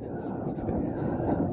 Sounds good. Sounds good.